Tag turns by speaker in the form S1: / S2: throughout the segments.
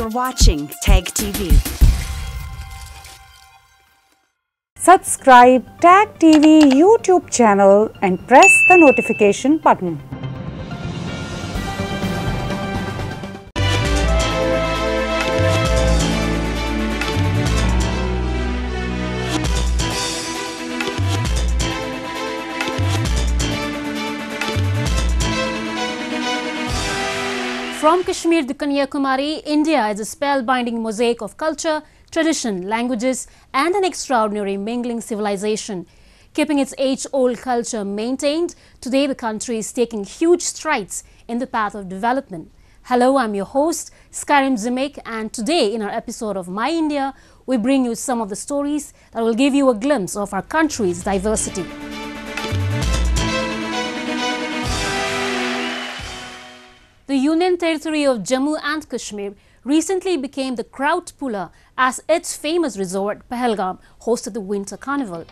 S1: You're watching Tag TV.
S2: Subscribe Tag TV YouTube channel and press the notification button.
S3: Kashmir to Kanyakumari, India is a spellbinding mosaic of culture, tradition, languages, and an extraordinary mingling civilization. Keeping its age-old culture maintained, today the country is taking huge strides in the path of development. Hello, I'm your host, Skyrim Zimek, and today in our episode of My India, we bring you some of the stories that will give you a glimpse of our country's diversity. The Union Territory of Jammu and Kashmir recently became the crowd puller as its famous resort, Pahalgam, hosted the Winter Carnival.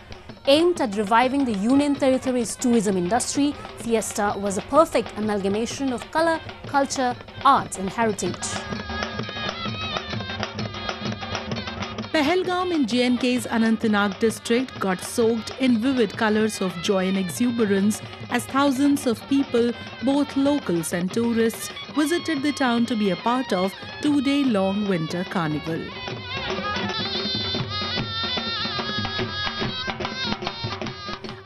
S3: Aimed at reviving the Union Territory's tourism industry, Fiesta was a perfect amalgamation of color, culture, art and heritage.
S4: Pahalgam in JNK's Anantnag district got soaked in vivid colors of joy and exuberance as thousands of people, both locals and tourists, visited the town to be a part of two-day-long winter carnival.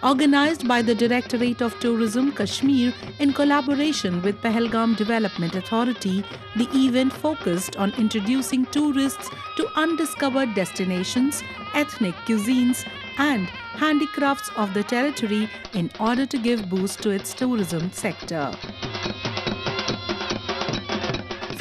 S4: Organized by the Directorate of Tourism Kashmir in collaboration with Pahalgam Development Authority, the event focused on introducing tourists to undiscovered destinations, ethnic cuisines, and handicrafts of the territory in order to give boost to its tourism sector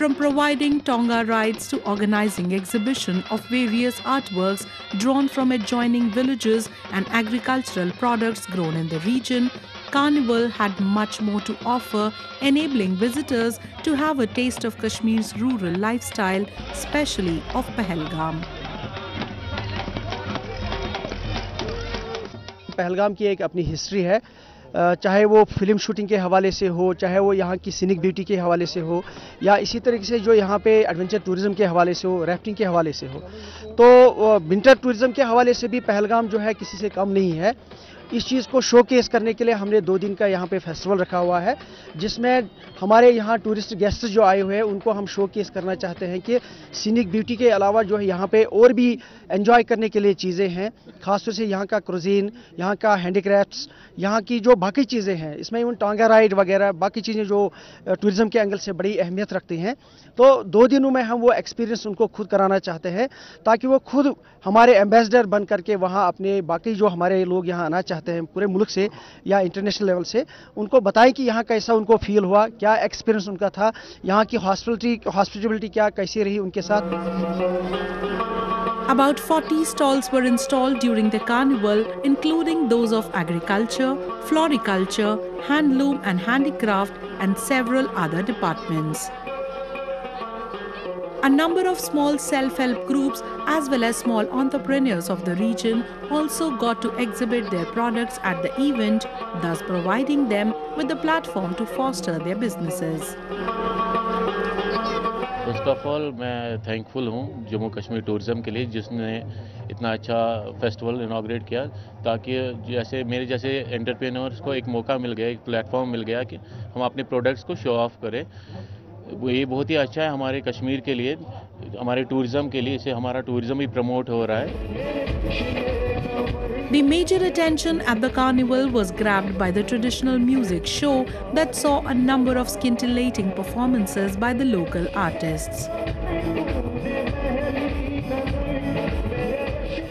S4: From providing Tonga rides to organizing exhibition of various artworks drawn from adjoining villages and agricultural products grown in the region, Carnival had much more to offer, enabling visitors to have a taste of Kashmir's rural lifestyle, especially of Pahalgam.
S5: Pahalgam की एक अपनी history है अ, चाहे वो film shooting के हवाले से हो, चाहे वो यहाँ की सीनिक ब्यूटी के हवाले से हो, या इसी तरीके से जो यहाँ पे एडवेंचर टूरिज़्म के हवाले से हो रैफ्टिंग के हवाले से हो। तो विंटर टूरिज़्म के हवाले से भी पहलगाम जो है किसी से कम नहीं है। इस चीज़ को शोकेस करने के लिए हमने दो दिन का यहाँ पे फेस्टिवल रखा हुआ है, जिसमें हमारे यहाँ टूरिस्ट गेस्ट जो आए हुए हैं, उनको हम शोकेस करना चाहते हैं कि सीनिक ब्यूटी के अलावा जो है यहाँ पे और भी एंजॉय करने के लिए चीज़ें हैं, खासतौर से यहाँ का क्रोजीन यहाँ का हैंडीक्राफ्ट्स यहाँ की जो बाकी चीज़ें हैं, इसमें इवन टांगा राइड वगैरह, बाकी चीज़ें जो टूरिज़्म के एंगल से बड़ी अहमियत रखती हैं। तो दो दिनों में हम वो एक्सपीरियंस उनको खुद कराना चाहते हैं, ताकि वो खुद हमारे एम्बेसडर बन करके वहाँ अपने बाकी जो हमारे लोग यहाँ आना चाहते हैं पूरे मुल्क से या इंटरनेशनल लेवल से उनको बताएँ कि यहाँ कैसा उनको फील हुआ क्या एक्सपीरियंस उनका था यहाँ की हॉस्पिटलिटी हॉस्पिटलिटी क्या कैसी रही उनके साथ
S4: About 40 stalls were installed during the carnival, including those of agriculture, floriculture, handloom and handicraft, and several other departments. A number of small self help groups as well as small entrepreneurs of the region also got to exhibit their products at the event, thus providing them with the platform to foster their businesses.
S6: First of all मैं thankful हूँ Jammu Kashmir tourism के लिए जिसने इतना अच्छा festival inaugurate किया ताकि जैसे मेरे जैसे एंटरप्रेन्योर्स को एक मौका मिल गया एक प्लेटफॉर्म मिल गया कि हम अपने प्रोडक्ट्स को शो ऑफ करें वो ये बहुत ही अच्छा है हमारे कश्मीर के लिए हमारे टूरिज़्म के लिए इससे हमारा टूरिज़्म भी प्रमोट हो रहा है
S4: The major attention at the carnival was grabbed by the traditional music show that saw a number of scintillating performances by the local artists.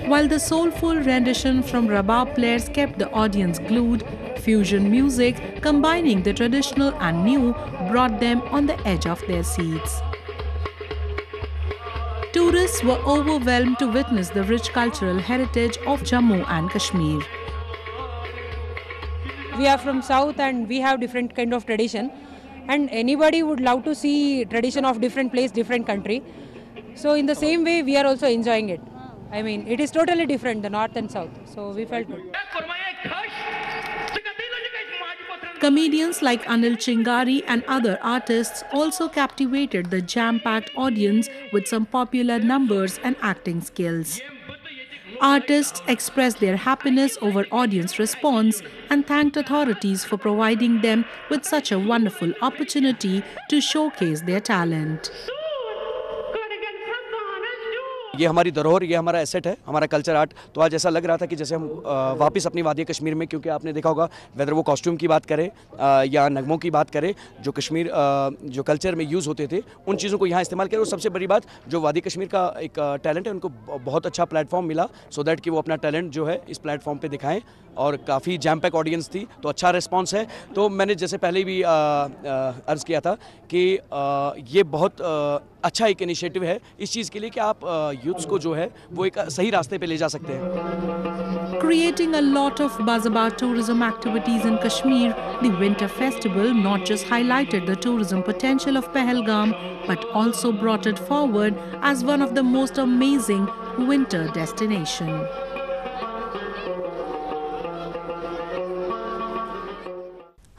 S4: While the soulful rendition from Rabab players kept the audience glued, fusion music combining the traditional and new brought them on the edge of their seats. Tourists were overwhelmed to witness the rich cultural heritage of Jammu and Kashmir.
S7: we are from south and we have different kind of tradition. And anybody would love to see tradition of different place different country. So in the same way we are also enjoying it. I mean it is totally different the north and south. So we felt good
S4: Comedians like Anil Chingari and other artists also captivated the jam packed audience with some popular numbers and acting skills. Artists expressed their happiness over audience response and thanked authorities for providing them with such a wonderful opportunity to showcase their talent.
S8: ये हमारी धरोहर, ये हमारा asset है, हमारा culture art तो आज ऐसा लग रहा था कि जैसे हम वापस अपनी वादी कश्मीर में, क्योंकि आपने देखा होगा वेदर वो कॉस्ट्यूम की बात करें या नगमों की बात करें, जो कश्मीर जो कल्चर में यूज़ होते थे, उन चीज़ों को यहाँ इस्तेमाल करें और सबसे बड़ी बात, जो वादी कश्मीर का एक टैलेंट है, उनको बहुत अच्छा प्लेटफॉर्म मिला सो दैट कि वो अपना टैलेंट जो है, इस प्लेटफॉर्म पर दिखाएँ। और काफ़ी जैम पैक ऑडियंस थी तो अच्छा रिस्पॉन्स है। तो मैंने जैसे पहले भी अर्ज़ किया था कि ये बहुत अच्छा एक इनिशिएटिव है इस चीज़ के लिए कि आप यूथ्स को जो है, वो एक सही रास्ते पे ले जा सकते हैं।
S4: Creating a lot of बाजबार tourism activities in Kashmir the winter festival not just highlighted the tourism potential of Pahalgam but also brought it forward as one of the most amazing winter destination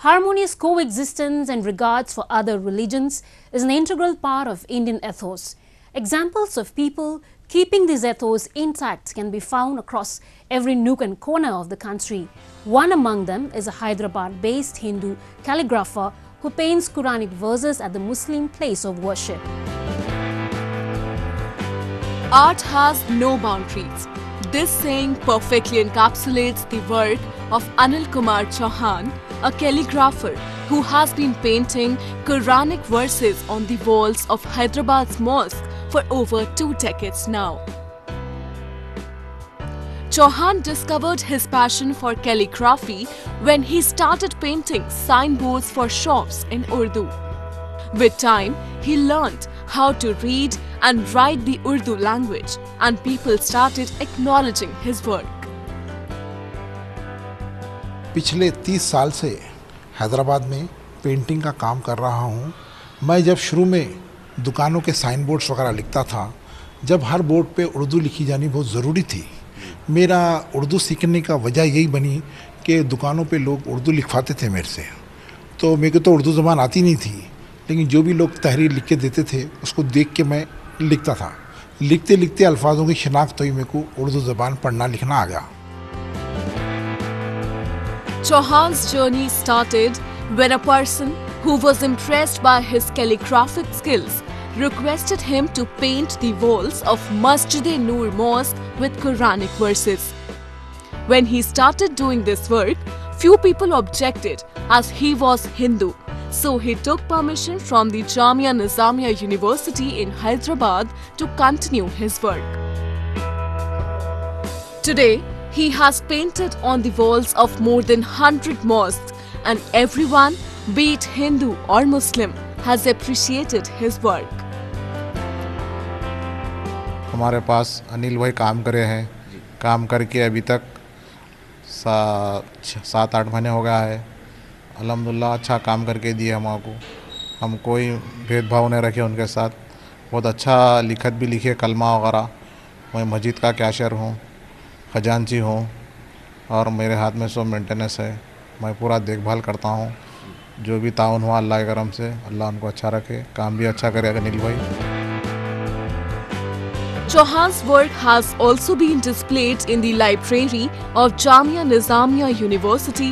S3: Harmonious coexistence and regards for other religions is an integral part of Indian ethos. Examples of people keeping this ethos intact can be found across every nook and corner of the country. One among them is a Hyderabad based Hindu calligrapher who paints Quranic verses at the Muslim place of worship.
S9: Art has no boundaries. This saying perfectly encapsulates the work of Anil Kumar Chauhan, a calligrapher who has been painting Quranic verses on the walls of Hyderabad's mosque for over two decades now. Chauhan discovered his passion for calligraphy when he started painting signboards for shops in Urdu. With time, he learned how to read and write the Urdu language, and people started acknowledging his work.
S10: पिछले 30 साल से हैदराबाद में painting का काम कर रहा हूँ। मैं जब शुरू में दुकानों के साइन बोर्ड्स वगैरह लिखता था, जब हर बोर्ड पे उर्दू लिखी जानी बहुत ज़रूरी थी। मेरा उर्दू सीखने का वजह यही बनी कि दुकानों पे लोग उर्दू लिखवाते थे मेरे से। तो मेरे को तो उर्दू ज़बान आती नहीं थी, लेकिन जो भी लोग तहरीर लिख के देते थे, उसको देख के मैं लिखता था। लिखते लिखते अल्फाजों की शिनाख्त हुई, मेरे को उर्दू ज़बान पढ़ना लिखना आ गया।
S9: Chauhan's journey started when a person who was impressed by his calligraphic skills requested him to paint the walls of Masjid-e-Noor Mosque with Quranic verses. When he started doing this work, few people objected as he was Hindu. So he took permission from the Jamia Nizamia University in Hyderabad to continue his work. Today, he has painted on the walls of more than 100 mosques and everyone, be it Hindu or Muslim, has appreciated his work.
S11: हमारे पास अनिल भाई काम करे हैं। काम करके अभी तक सात आठ महीने हो गया है। अल्हम्दुलिल्लाह अच्छा काम करके दिए हमको हम कोई भेदभाव नहीं रखे उनके साथ। बहुत अच्छा लिखत भी लिखे कलमा वगैरह। मैं मस्जिद का कैशर हूँ। खजानची हूँ और मेरे हाथ में सब मेंटेनेंस है मैं पूरा देखभाल करता हूँ जो भी ताउन हुआ अल्लाह के करम से अल्लाह उनको अच्छा रखे काम भी अच्छा करे अनिल भाई
S9: Chauhan's work has also been displayed in the library of Jamia Nizamia University,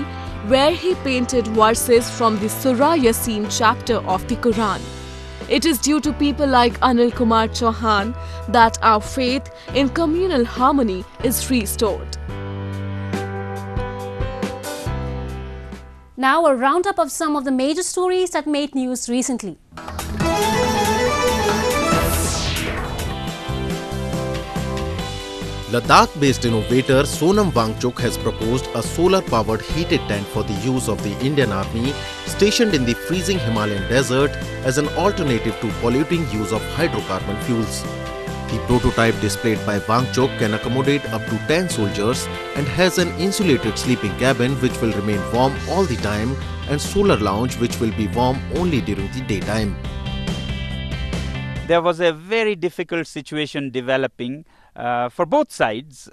S9: where he painted verses from the Surah Yasin chapter of the Quran. It is due to people like Anil Kumar Chauhan that our faith in communal harmony is restored.
S3: Now, a roundup of some of the major stories that made news recently.
S12: Ladakh-based innovator Sonam Wangchuk has proposed a solar-powered heated tent for the use of the Indian Army stationed in the freezing Himalayan desert as an alternative to polluting use of hydrocarbon fuels. The prototype displayed by Wangchuk can accommodate up to 10 soldiers and has an insulated sleeping cabin which will remain warm all the time and solar lounge which will be warm only during the daytime.
S13: There was a very difficult situation developing uh, for both sides.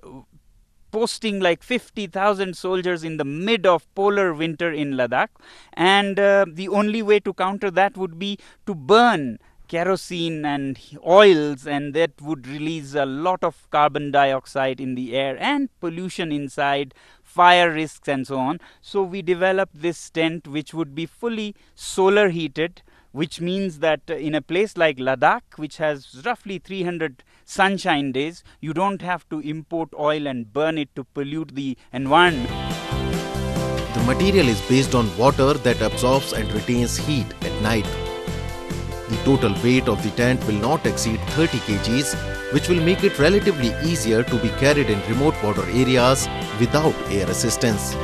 S13: posting like 50,000 soldiers in the mid of polar winter in Ladakh. And uh, the only way to counter that would be to burn kerosene and oils, and that would release a lot of carbon dioxide in the air and pollution inside, fire risks, and so on. So, we developed this tent which would be fully solar heated. Which means that uh, in a place like Ladakh, which has roughly 300 sunshine days, you don't have to import oil and burn it to pollute the environment.
S12: The material is based on water that absorbs and retains heat at night. The total weight of the tent will not exceed 30 kgs, which will make it relatively easier to be carried in remote border areas without air assistance.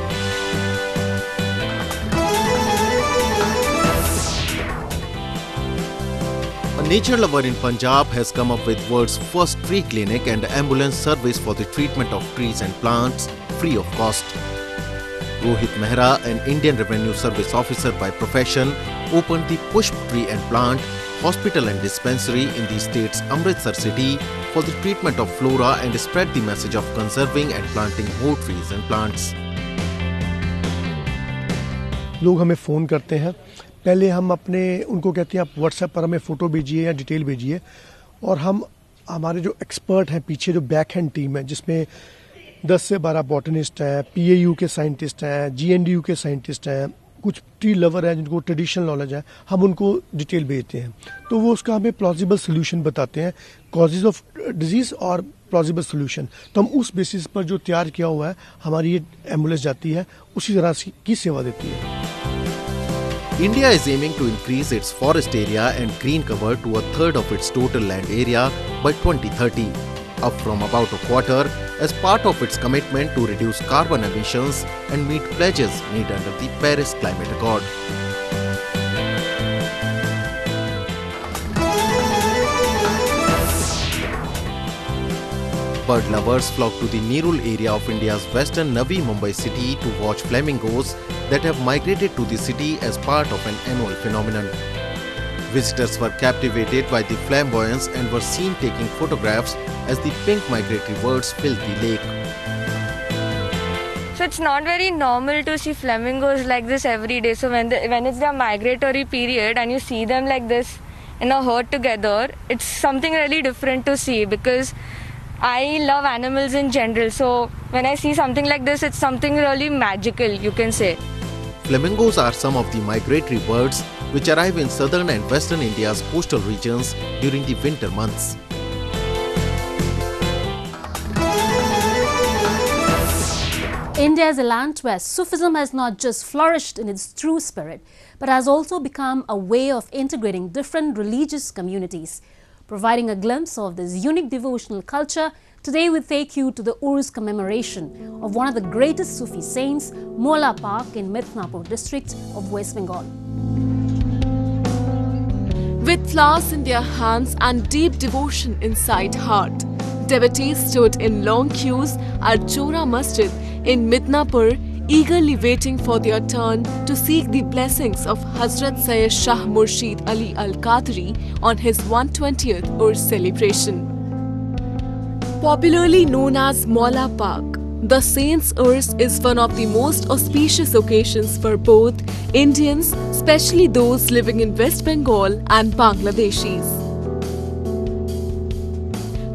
S12: nature lover in Punjab has come up with world's first tree clinic and ambulance service for the treatment of trees and plants free of cost. Rohit Mehra, an Indian Revenue Service officer by profession, opened the Pushp Tree and Plant Hospital and Dispensary in the state's Amritsar city for the treatment of flora and spread the message of conserving and planting more trees and plants.
S14: लोग हमें phone करते हैं पहले हम अपने, उनको कहते हैं, आप व्हाट्सएप पर हमें फ़ोटो भेजिए या डिटेल भेजिए। और हम, हमारे जो एक्सपर्ट हैं पीछे, जो बैक हैंड टीम है, जिसमें 10 से 12 बॉटनिस्ट हैं पीएयू के साइंटिस्ट हैं जीएनडीयू के साइंटिस्ट हैं, कुछ ट्री लवर हैं जिनको ट्रेडिशनल नॉलेज है, हम उनको डिटेल भेजते हैं। तो वो उसका हमें प्लॉजिबल सोल्यूशन बताते हैं कॉजेज ऑफ़ डिज़ीज़ और प्लॉजिबल सोल्यूशन तो हम उस बेसिस पर जो तैयार किया हुआ है, हमारी ये एंबुलेंस जाती है, उसी तरह की सेवा देती है।
S12: India is aiming to increase its forest area and green cover to a third of its total land area by 2030, up from about a quarter, as part of its commitment to reduce carbon emissions and meet pledges made under the Paris Climate Accord. Bird lovers flock to the Nerul area of India's western Navi Mumbai city to watch flamingos that have migrated to the city as part of an annual phenomenon. Visitors were captivated by the flamboyance and were seen taking photographs as the pink migratory birds filled the lake.
S15: So it's not very normal to see flamingos like this every day. So when the, when it's their migratory period and you see them like this in a herd together, it's something really different to see because I love animals in general. So when I see something like this, it's something really magical, you can say.
S12: Flamingos are some of the migratory birds which arrive in southern and western India's coastal regions during the winter months.
S3: India is a land where Sufism has not just flourished in its true spirit, but has also become a way of integrating different religious communities. Providing a glimpse of this unique devotional culture, today we take you to the Urus commemoration of one of the greatest Sufi saints, Maula Pak in Midnapur district of West Bengal.
S9: With flowers in their hands and deep devotion inside heart, devotees stood in long queues at Jora Masjid in Midnapur, eagerly waiting for their turn to seek the blessings of Hazrat Sayyid Shah Murshid Ali Al Qadri on his 120th Urs celebration. Popularly known as Maula Pak, the Saints' Urs is one of the most auspicious occasions for both Indians, especially those living in West Bengal, and Bangladeshis.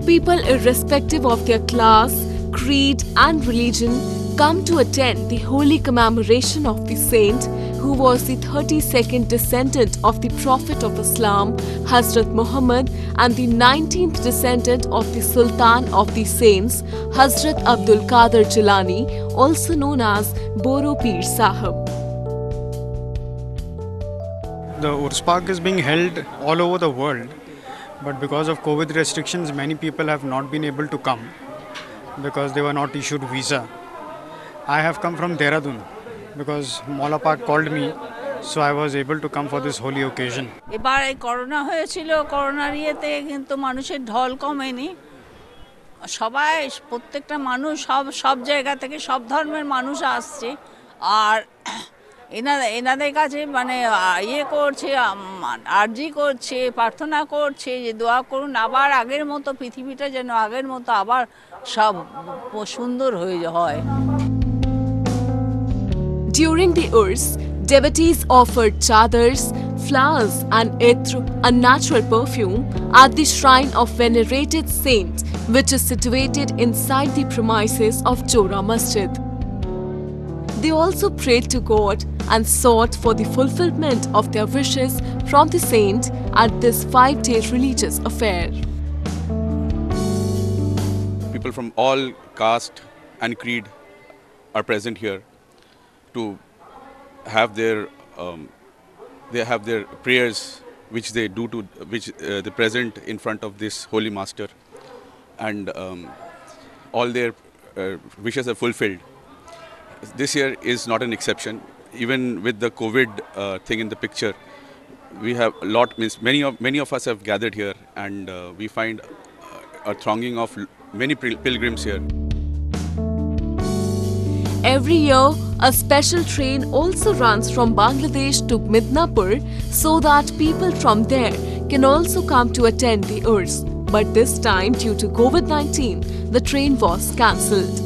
S9: People, irrespective of their class, creed, and religion, come to attend the holy commemoration of the saint who was the 32nd descendant of the Prophet of Islam, Hazrat Muhammad, and the 19th descendant of the Sultan of the Saints, Hazrat Abdul Qadir Jilani, also known as Boro Pir Sahib.
S16: The Urs Park is being held all over the world, but because of COVID restrictions, many people have not been able to come because they were not issued visa. I have come from Dehradun because Mola Park called me, so I was able to come for this holy occasion.
S17: এবার এই corona হয়েছিল করোনার ইয়েতে কিন্তু মানুষের ঢল কমেনি। সবাই প্রত্যেকটা মানুষ সব সব জায়গা থেকে সব ধর্মের মানুষ আসছে। আর এনাদের এনাদের কাছে মানে ইয়ে করছে আর্জি করছে প্রার্থনা করছে যে দোয়া করুন আবার আগের মতো পৃথিবীটা যেন আগের মতো আবার সব সুন্দর হয়ে হয়।
S9: During the Urs, devotees offered chadars, flowers, and itr, a natural perfume, at the shrine of venerated saint, which is situated inside the premises of Jora Masjid. They also prayed to God and sought for the fulfillment of their wishes from the saint at this five-day religious affair.
S18: people from all caste and creed are present here to have their um, they have their prayers which they do to which uh, they present in front of this holy master. And um, all their uh, wishes are fulfilled. This year is not an exception. Even with the covid uh, thing in the picture we have a lot means many of many of us have gathered here and uh, we find uh, a thronging of many pilgrims here.
S9: Every year, a special train also runs from Bangladesh to Midnapur so that people from there can also come to attend the Urs. But this time, due to COVID 19, the train was cancelled.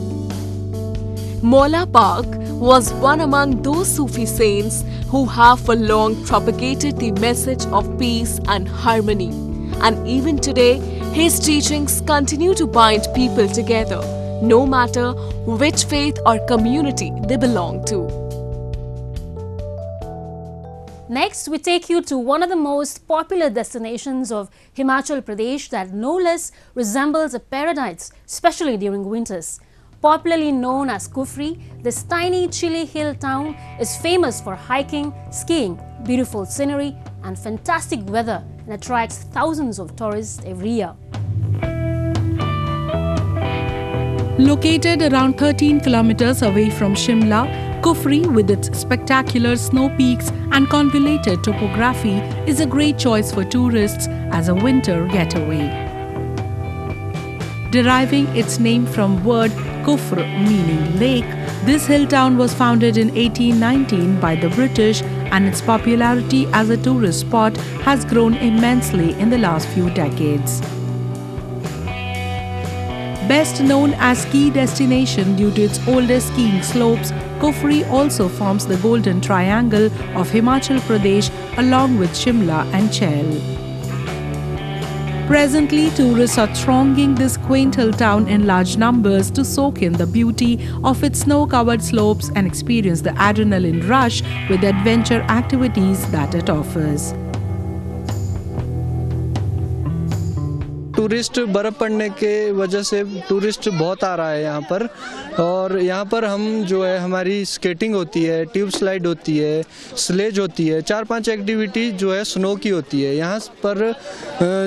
S9: Maula Pak was one among those Sufi saints who have for long propagated the message of peace and harmony. And even today, his teachings continue to bind people together, no matter which faith or community they belong to.
S3: Next, we take you to one of the most popular destinations of Himachal Pradesh that no less resembles a paradise, especially during winters. Popularly known as Kufri, this tiny chilly hill town is famous for hiking, skiing, beautiful scenery, and fantastic weather and attracts thousands of tourists every year.
S4: Located around 13 kilometers away from Shimla, Kufri, with its spectacular snow peaks and convoluted topography, is a great choice for tourists as a winter getaway. Deriving its name from word Kufr meaning lake, this hill town was founded in 1819 by the British and its popularity as a tourist spot has grown immensely in the last few decades. Best known as ski destination due to its oldest skiing slopes, Kufri also forms the golden triangle of Himachal Pradesh along with Shimla and Chail. Presently, tourists are thronging this quaint hill town in large numbers to soak in the beauty of its snow-covered slopes and experience the adrenaline rush with adventure activities that it offers.
S19: Tourist बर्फ़ पड़ने के वजह से tourist बहुत आ रहा है यहाँ पर। और यहाँ पर हम जो है, हमारी स्केटिंग होती है, ट्यूब स्लाइड होती है, स्लेज होती है, चार पाँच एक्टिविटी जो है, स्नो की होती है। यहाँ पर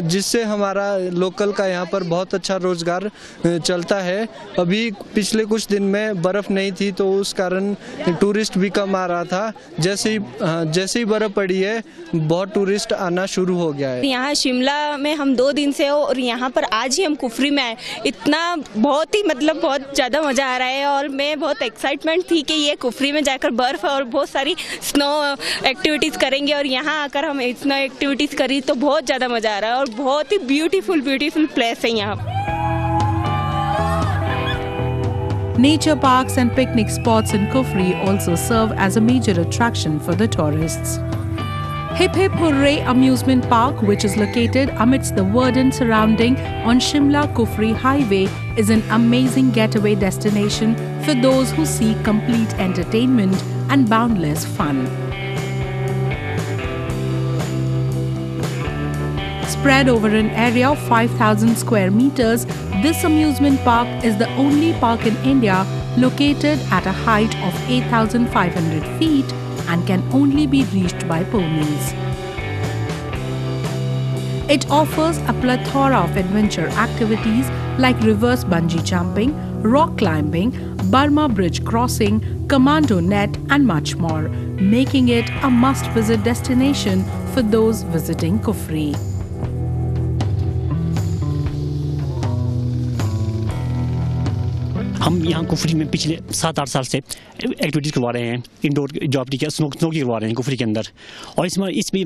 S19: जिससे हमारा लोकल का यहाँ पर बहुत अच्छा रोज़गार चलता है। अभी पिछले कुछ दिन में बर्फ़ नहीं थी तो उस कारण टूरिस्ट भी कम आ रहा था। जैसे ही जैसे ही बर्फ़ पड़ी है, बहुत टूरिस्ट आना शुरू हो गया है।
S20: यहाँ शिमला में हम दो दिन से और यहाँ पर आज ही हम कुफरी में आए इतना बहुत ही मतलब बहुत ज़्यादा मज़ा आ रहा है और मैं बहुत एक्साइटमेंट थी कि ये कुफरी में जाकर बर्फ़ और बहुत सारी स्नो एक्टिविटीज़ करेंगे और यहाँ आकर हम स्नो एक्टिविटीज़ करी तो बहुत ज़्यादा मज़ा आ रहा है और बहुत ही ब्यूटीफुल ब्यूटीफुल प्लेस है यहाँ
S4: Nature parks and picnic spots in Kufri also serve as a major attraction for the tourists. Hip Hip Hooray Amusement Park, which is located amidst the verdant surrounding on Shimla Kufri Highway, is an amazing getaway destination for those who seek complete entertainment and boundless fun. Spread over an area of 5,000 square meters, this amusement park is the only park in India located at a height of 8,500 feet and can only be reached by ponies. It offers a plethora of adventure activities like reverse bungee jumping, rock climbing, Burma bridge crossing, commando net, and much more, making it a must visit destination for those visiting Kufri.
S21: हम यहाँ कुफरी में पिछले सात, आठ साल से activities करवा रहे हैं इंडोर जॉब की स्नो स्नो की करवा रहे हैं कुफरी के अंदर। और इसमें इसमें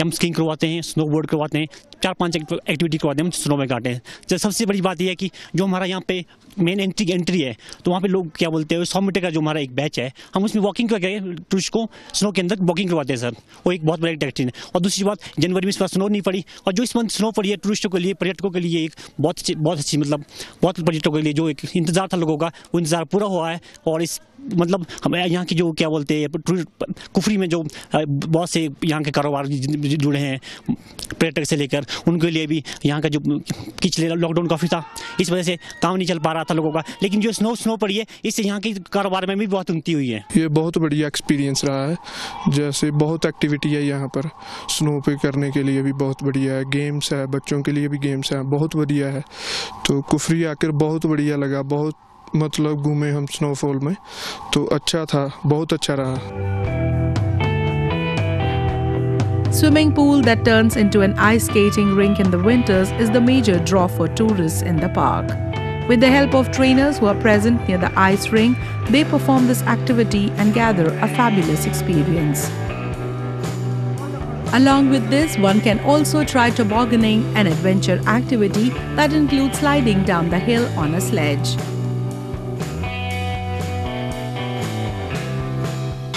S21: हम स्कीइंग करवाते हैं स्नो बोर्ड करवाते हैं, चार, पाँच एक्टिविटी करवाते हैं, हम स्नो में काटे हैं। जब सबसे बड़ी बात यह है कि जो हमारा यहाँ पे मेन एंट्री एंट्री है तो वहाँ पे लोग क्या बोलते हैं, सौ मीटर का जो हमारा एक बैच है, हम उसमें वॉकिंग कर गए टूरिस्ट को स्नो के अंदर वॉकिंग करवाते हैं सर वो एक बहुत बड़ा एक्टिविटी है। और दूसरी बात, जनवरी में इस स्नो नहीं पड़ी, और जो इस मंथ स्नो पड़ी है टूरिस्टों के लिए, पर्यटकों के लिए एक बहुत बहुत अच्छी मतलब बहुत पर्यटकों के लिए जो एक इंतज़ार था लोगों का वो इंतज़ार पूरा हुआ है और इस मतलब हम यहाँ की जो, क्या बोलते हैं कुफरी में जो बहुत से यहाँ के कारोबार जुड़े हैं, पर्यटक से लेकर, उनके लिए भी यहाँ का जो पिछले लॉकडाउन काफ़ी था। इस वजह से काम नहीं चल पा रहा था लोगों का। लेकिन जो स्नो स्नो पड़ी है, इससे यहाँ के कारोबार में भी बहुत उन्नति हुई है।
S22: ये बहुत बढ़िया एक्सपीरियंस रहा है। जैसे बहुत एक्टिविटी है यहाँ पर। स्नो पे करने के लिए भी बहुत बढ़िया है। गेम्स है, बच्चों के लिए भी गेम्स हैं। बहुत बढ़िया है। तो कुफरी आकर बहुत बढ़िया लगा। बहुत मतलब घूमे हम स्नोफॉल में तो अच्छा था बहुत अच्छा रहा
S4: Swimming pool that turns into an ice skating rink in the winters is the major draw for tourists in the park. With the help of trainers who are present near the ice rink, they perform this activity and gather a fabulous experience. Along with this, one can also try tobogganing, an adventure activity that includes sliding down the hill on a sledge.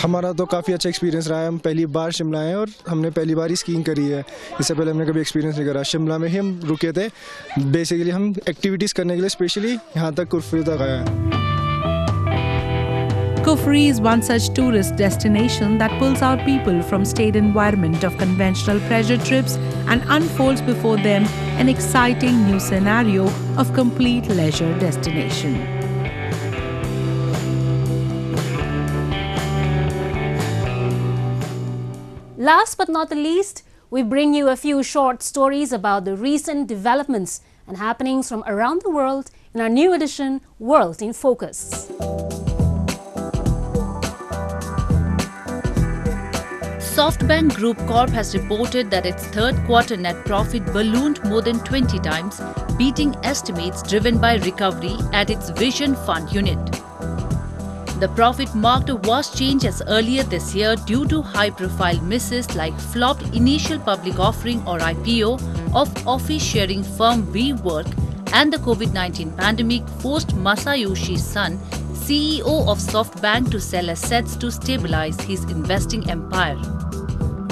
S23: हमारा तो काफ़ी अच्छा experience रहा है हम पहली बार शिमला आए और हमने पहली बार ही स्कीइंग करी है इससे पहले हमने कभी एक्सपीरियंस नहीं करा शिमला में ही हम रुके थे बेसिकली हम एक्टिविटीज़ करने के लिए स्पेशली यहाँ तक कुर्फी तक आए हैं
S4: Kufri is one such tourist destination that pulls out people from state environment of conventional pleasure trips and unfolds before them an exciting new scenario of complete leisure destination.
S3: Last but not the least, we bring you a few short stories about the recent developments and happenings from around the world in our new edition, World in Focus.
S24: SoftBank Group Corp has reported that its third quarter net profit ballooned more than 20 times, beating estimates driven by recovery at its Vision Fund unit. The profit marked a vast change as earlier this year due to high-profile misses like flopped initial public offering or IPO of office sharing firm WeWork and the COVID-19 pandemic forced Masayoshi Son, CEO of SoftBank to sell assets to stabilize his investing empire.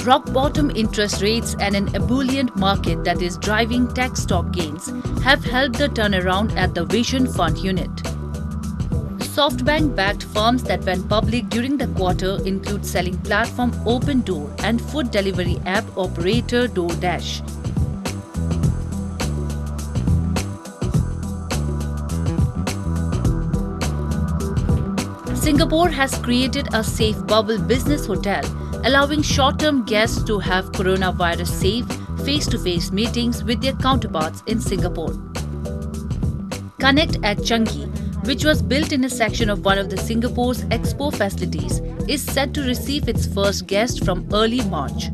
S24: Rock bottom interest rates and an ebullient market that is driving tech stock gains have helped the turnaround at the Vision Fund unit. SoftBank backed firms that went public during the quarter include selling platform OpenDoor and food delivery app operator DoorDash. Singapore has created a safe bubble business hotel, allowing short term guests to have coronavirus safe face to face meetings with their counterparts in Singapore. Connect at Changi which was built in a section of one of the Singapore's expo facilities, is set to receive its first guest from early March.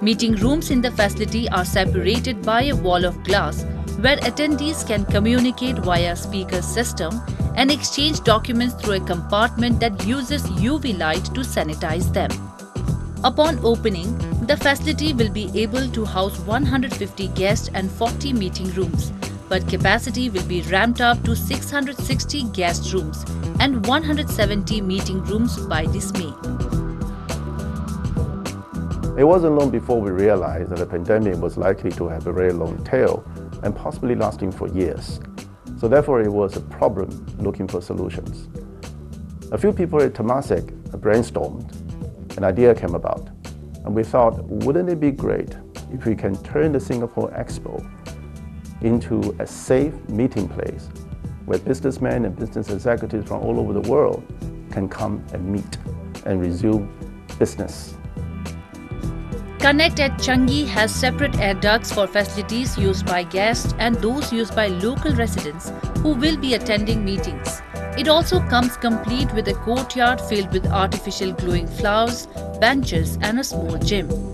S24: Meeting rooms in the facility are separated by a wall of glass where attendees can communicate via speaker system and exchange documents through a compartment that uses UV light to sanitize them. Upon opening, the facility will be able to house 150 guests and 40 meeting rooms, but capacity will be ramped up to 660 guest rooms and 170 meeting rooms by this May.
S25: It wasn't long before we realized that the pandemic was likely to have a very long tail and possibly lasting for years. So therefore it was a problem looking for solutions. A few people at Temasek brainstormed, an idea came about, and we thought, wouldn't it be great if we can turn the Singapore Expo into a safe meeting place where businessmen and business executives from all over the world can come and meet and resume business.
S24: Connect at Changi has separate air ducts for facilities used by guests and those used by local residents who will be attending meetings. It also comes complete with a courtyard filled with artificial glowing flowers, benches and a small gym.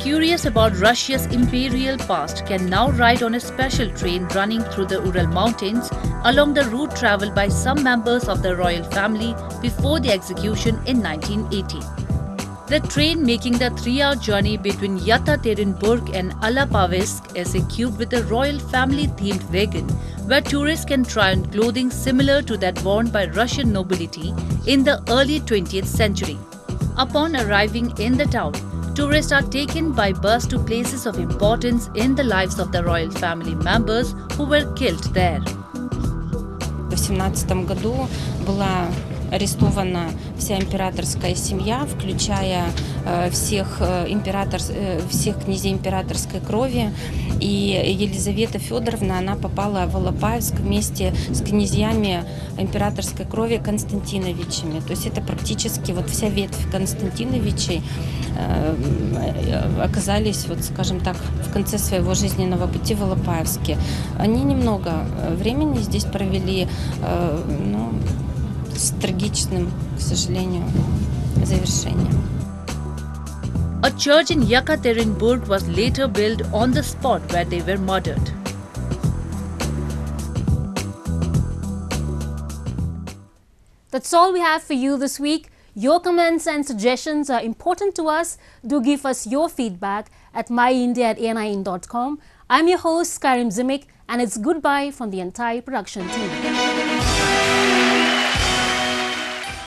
S24: Curious about Russia's imperial past can now ride on a special train running through the Ural Mountains along the route travelled by some members of the royal family before the execution in 1980. The train making the three-hour journey between Yekaterinburg and Alapayevsk is equipped with a royal family-themed wagon where tourists can try on clothing similar to that worn by Russian nobility in the early 20th century. Upon arriving in the town, tourists are taken by bus to places of importance in the lives of the royal family members who were killed there.
S26: В 18 году была арестована вся императорская семья, включая э, всех, э, император, э, всех князей императорской крови. И Елизавета Федоровна, она попала в Алапаевск вместе с князьями императорской крови Константиновичами. То есть это практически вот вся ветвь Константиновичей оказались, вот скажем так, в конце своего жизненного пути в Алапаевске. Они немного времени здесь провели, ну, с трагичным, к сожалению, завершением.
S24: A church in Yekaterinburg was later built on the spot where they were murdered.
S3: That's all we have for you this week. Your comments and suggestions are important to us. Do give us your feedback at myindia at anin.com. I'm your host, Karim Zimik, and it's goodbye from the entire production team.